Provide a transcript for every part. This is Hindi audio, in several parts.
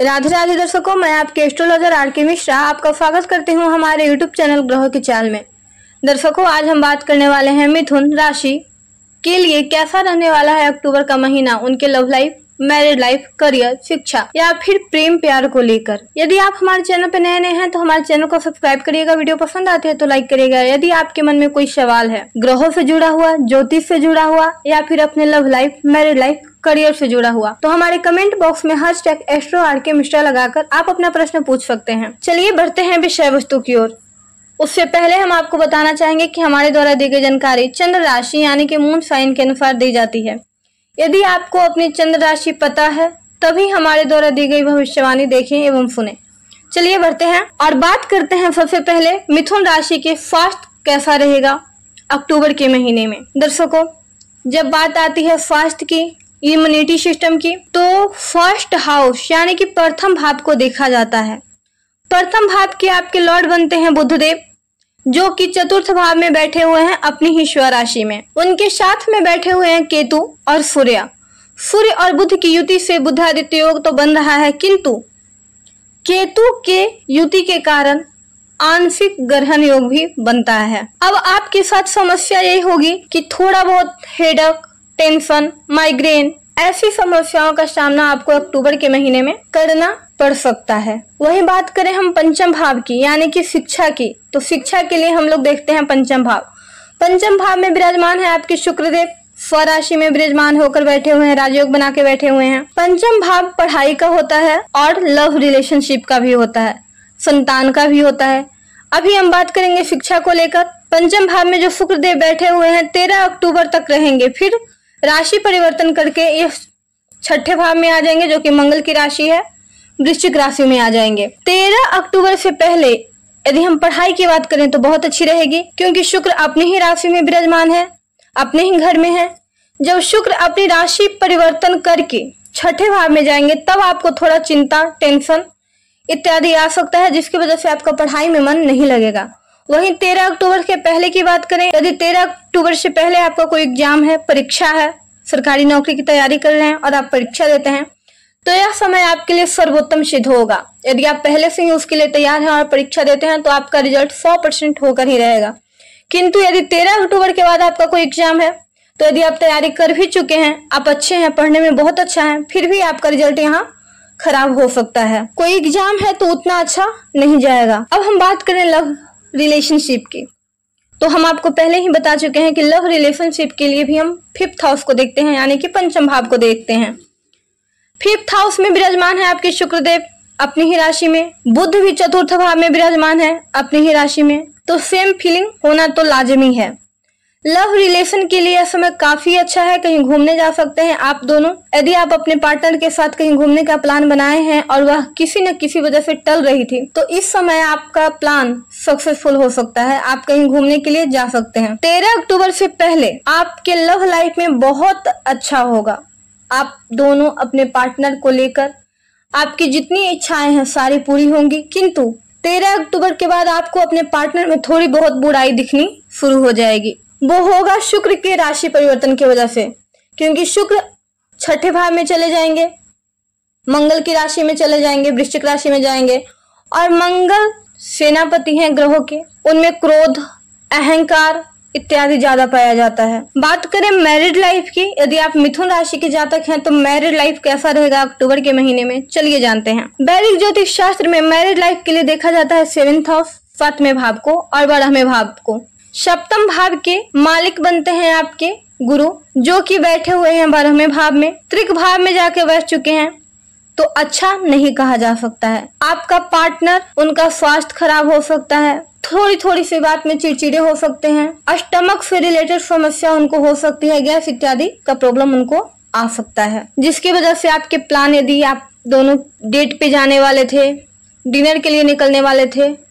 राधे राधे दर्शकों, मैं आपके एस्ट्रोलॉजर आर के मिश्रा आपका स्वागत करती हूँ हमारे यूट्यूब चैनल ग्रह के चाल में। दर्शकों, आज हम बात करने वाले हैं मिथुन राशि के लिए कैसा रहने वाला है अक्टूबर का महीना, उनके love life married life career शिक्षा या फिर प्रेम प्यार को लेकर। यदि आप हमारे चैनल पर नए नए हैं तो हमारे चैनल को सब्सक्राइब करिएगा, वीडियो पसंद आते हैं तो लाइक करिएगा। यदि आपके मन में कोई सवाल है, ग्रहों से जुड़ा हुआ, ज्योतिष से जुड़ा हुआ या फिर अपने love life married life career से जुड़ा हुआ। तो हमारे कमेंट बॉक्स में हर टैग एस्ट्रो आर के मिश्रा लगाकर आप अपना प्रश्न पूछ सकते हैं। चलिए बढ़ते हैं विषय वस्तु की ओर। उससे पहले हम आपको बताना चाहेंगे कि हमारे द्वारा दी गई जानकारी चंद्र राशि यानी कि मून साइन के अनुसार दी जाती है। यदि आपको अपनी चंद्र राशि पता है, तभी हमारे द्वारा दी गई भविष्यवाणी देखें एवं सुने। चलिए बढ़ते हैं और बात करते हैं सबसे पहले मिथुन राशि के स्वास्थ्य कैसा रहेगा अक्टूबर के महीने में। दर्शकों, जब बात आती है स्वास्थ्य की इम्यूनिटी सिस्टम की तो फ़र्स्ट हाउस यानी कि प्रथम भाव को देखा जाता है। प्रथम भाव के आपके लॉर्ड बनते हैं बुद्धदेव, जो कि चतुर्थ भाव में बैठे हुए हैं अपनी ही स्वराशि में। उनके साथ में बैठे हुए हैं केतु और सूर्य। सूर्य और बुद्ध की युति से बुद्धादित्य योग तो बन रहा है, किंतु केतु के युति के कारण आंशिक ग्रहण योग भी बनता है। अब आपके साथ समस्या यही होगी कि थोड़ा बहुत हेडक टेंशन माइग्रेन ऐसी समस्याओं का सामना आपको अक्टूबर के महीने में करना पड़ सकता है। वही बात करें हम पंचम भाव की, यानी कि शिक्षा की तो शिक्षा के लिए हम लोग देखते हैं पंचम भाव। पंचम भाव में विराजमान है आपके शुक्रदेव। स्वराशि में विराजमान होकर बैठे हुए हैं, राजयोग बना के बैठे हुए हैं। पंचम भाव पढ़ाई का होता है और लव रिलेशनशिप का भी होता है, संतान का भी होता है। अभी हम बात करेंगे शिक्षा को लेकर। पंचम भाव में जो शुक्रदेव बैठे हुए हैं, तेरह अक्टूबर तक रहेंगे, फिर राशि परिवर्तन करके इस छठे भाव में आ जाएँगे, जो कि मंगल की राशि है, वृश्चिक राशि में आ जाएँगे। तेरह अक्टूबर से पहले, यदि हम पढ़ाई की बात करें तो बहुत अच्छी रहेगी, क्योंकि शुक्र अपनी ही राशि में विराजमान है, अपने ही घर में है। जब शुक्र अपनी राशि परिवर्तन करके छठे भाव में जाएँगे, तब आपको थोड़ा चिंता, टेंशन इत्यादि आ सकता है, जिसकी वजह से आपका पढ़ाई में मन नहीं लगेगा। वहीं तेरह अक्टूबर के पहले की बात करें, यदि तेरह अक्टूबर से पहले आपका कोई एग्ज़ाम है, परीक्षा है सरकारी नौकरी की तैयारी कर रहे हैं और आप परीक्षा देते हैं तो यह समय आपके लिए सर्वोत्तम सिद्ध होगा। यदि आप पहले से ही उसके लिए तैयार हैं और परीक्षा देते हैं तो आपका रिज़ल्ट सौ परसेंट होकर ही रहेगा। किंतु यदि तेरह अक्टूबर के बाद आपका कोई एग्ज़ाम है तो यदि आप तैयारी कर भी चुके हैं, आप अच्छे हैं, पढ़ने में बहुत अच्छा है, फिर भी आपका रिज़ल्ट यहाँ खराब हो सकता है। कोई एग्ज़ाम है तो उतना अच्छा नहीं जाएगा। अब हम बात करें लव रिलेशनशिप की। तो हम आपको पहले ही बता चुके हैं कि लव रिलेशनशिप के लिए भी हम फिफ्थ हाउस को देखते हैं, यानी कि पंचम भाव को देखते हैं। फिफ्थ हाउस में विराजमान है आपके शुक्रदेव, अपनी ही राशि में। बुद्ध भी चतुर्थ भाव में विराजमान है, अपनी ही राशि में। तो सेम फीलिंग होना तो लाजमी है। लव रिलेशन के लिए समय काफ़ी अच्छा है, कहीं घूमने जा सकते हैं आप दोनों। यदि आप अपने पार्टनर के साथ कहीं घूमने का प्लान बनाए हैं और वह किसी न किसी वजह से टल रही थी तो इस समय आपका प्लान सक्सेसफुल हो सकता है। आप कहीं घूमने के लिए जा सकते हैं। तेरह अक्टूबर से पहले आपके लव लाइफ में बहुत अच्छा होगा। आप दोनों अपने पार्टनर को लेकर आपकी जितनी इच्छाएँ हैं, सारी पूरी होंगी। किंतु तेरह अक्टूबर के बाद आपको अपने पार्टनर में थोड़ी बहुत बुराई दिखनी शुरू हो जाएगी। वो होगा शुक्र के राशि परिवर्तन की वजह से, क्योंकि शुक्र छठे भाव में चले जाएँगे, मंगल की राशि में चले जाएँगे, वृश्चिक राशि में जाएँगे, और मंगल सेनापति हैं ग्रहों के, उनमें क्रोध, अहंकार इत्यादि ज़्यादा पाया जाता है। बात करें मैरिड लाइफ की, यदि आप मिथुन राशि के जातक हैं तो मैरिड लाइफ कैसा रहेगा अक्टूबर के महीने में, चलिए जानते हैं। वैदिक ज्योतिष शास्त्र में मैरिड लाइफ के लिए देखा जाता है सेवेंथ हाउस सातवें भाव को और बारहवें भाव को। सप्तम भाव के मालिक बनते हैं आपके गुरु, जो कि बैठे हुए हैं बारहवें भाव में त्रिक भाव में जाके बैठ चुके हैं। तो अच्छा नहीं कहा जा सकता है। आपका पार्टनर, उनका स्वास्थ्य खराब हो सकता है। थोड़ी थोड़ी सी बात में चिड़चिड़े हो सकते हैं। अस्टमक से रिलेटेड समस्या उनको हो सकती है, गैस इत्यादि का प्रॉब्लम उनको आ सकता है। जिसकी वजह से आपके प्लान यदि आप दोनों डेट पे जाने वाले थे डिनर के लिए निकलने वाले थे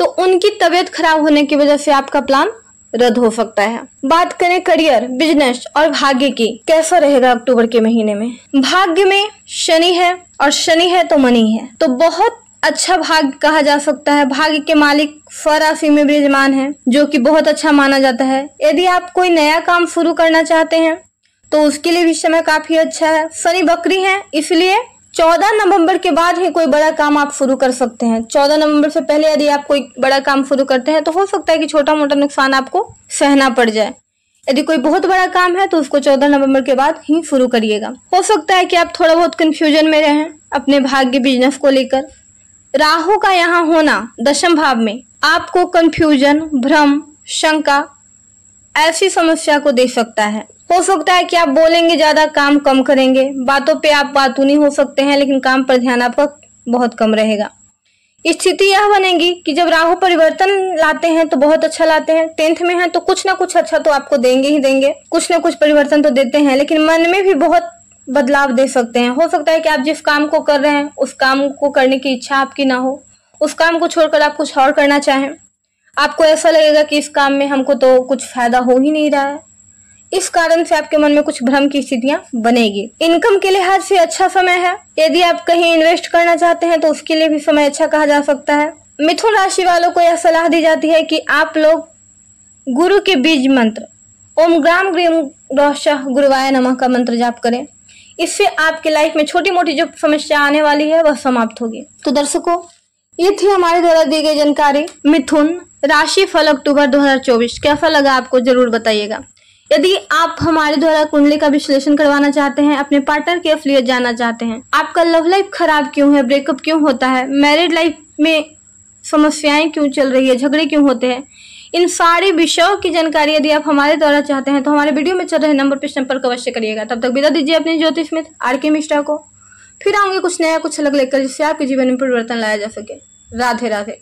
तो उनकी तबीयत खराब होने की वजह से आपका प्लान रद्द हो सकता है। बात करें करियर बिज़नेस और भाग्य की, कैसा रहेगा अक्टूबर के महीने में? भाग्य में शनि है और शनि है तो मनी है। तो बहुत अच्छा भाग्य कहा जा सकता है। भाग्य के मालिक फराफी में विराजमान है, जो कि बहुत अच्छा माना जाता है। यदि आप कोई नया काम शुरू करना चाहते हैं तो उसके लिए भी समय काफ़ी अच्छा है। शनि बकरी है, इसलिए चौदह नवंबर के बाद ही कोई बड़ा काम आप शुरू कर सकते हैं। चौदह नवंबर से पहले यदि आप कोई बड़ा काम शुरू करते हैं तो हो सकता है कि छोटा मोटा नुकसान आपको सहना पड़ जाए। यदि कोई बहुत बड़ा काम है तो उसको चौदह नवंबर के बाद ही शुरू करिएगा। हो सकता है कि आप थोड़ा बहुत कंफ्यूजन में रहें अपने भाग्य बिज़नेस को लेकर। राहु का यहाँ होना दशम भाव में आपको कंफ्यूजन भ्रम, शंका ऐसी समस्या को दे सकता है। हो सकता है कि आप बोलेंगे, ज़्यादा काम कम करेंगे। बातों पे आप बातूनी हो सकते हैं, लेकिन काम पर ध्यान आपका बहुत कम रहेगा। स्थिति यह बनेगी कि जब राहु परिवर्तन लाते हैं तो बहुत अच्छा लाते हैं। टेंथ में है तो कुछ ना कुछ अच्छा तो आपको देंगे ही देंगे। कुछ ना कुछ परिवर्तन तो देते हैं, लेकिन मन में भी बहुत बदलाव दे सकते हैं। हो सकता है कि आप जिस काम को कर रहे हैं, उस काम को करने की इच्छा आपकी ना हो। उस काम को छोड़कर आप कुछ और करना चाहें। आपको ऐसा लगेगा कि इस काम में हमको तो कुछ फ़ायदा हो ही नहीं रहा है। इस कारण से आपके मन में कुछ भ्रम की स्थितियाँ बनेगी। इनकम के लिहाज से अच्छा समय है। यदि आप कहीं इन्वेस्ट करना चाहते हैं तो उसके लिए भी समय अच्छा कहा जा सकता है। मिथुन राशि वालों को यह सलाह दी जाती है कि आप लोग गुरु के बीज मंत्र, ओम ग्राम ग्रीम गुरुवाय नमः का मंत्र जाप करें। इससे आपके लाइफ में छोटी मोटी जो समस्या आने वाली है, वह समाप्त होगी। तो दर्शकों, ये थी हमारे द्वारा दी गई जानकारी। मिथुन राशि फल अक्टूबर 2024 कैसा लगा आपको? ज़रूर बताइएगा। यदि आप हमारे द्वारा कुंडली का विश्लेषण करवाना चाहते हैं, अपने पार्टनर के अफलियत जानना चाहते हैं, आपका लव लाइफ खराब क्यों है ब्रेकअप क्यों होता है मैरिड लाइफ में समस्याएँ क्यों चल रही है, झगड़े क्यों होते हैं, इन सारे विषयों की जानकारी यदि आप हमारे द्वारा चाहते हैं तो हमारे वीडियो में चल रहे नंबर पर संपर्क अवश्य करिएगा। तब तक विदा दीजिए अपने ज्योतिष में आर के मिश्रा को। फिर आऊँगे कुछ नया, कुछ अलग लेकर, जिससे आपके जीवन में परिवर्तन लाया जा सके। राधे राधे।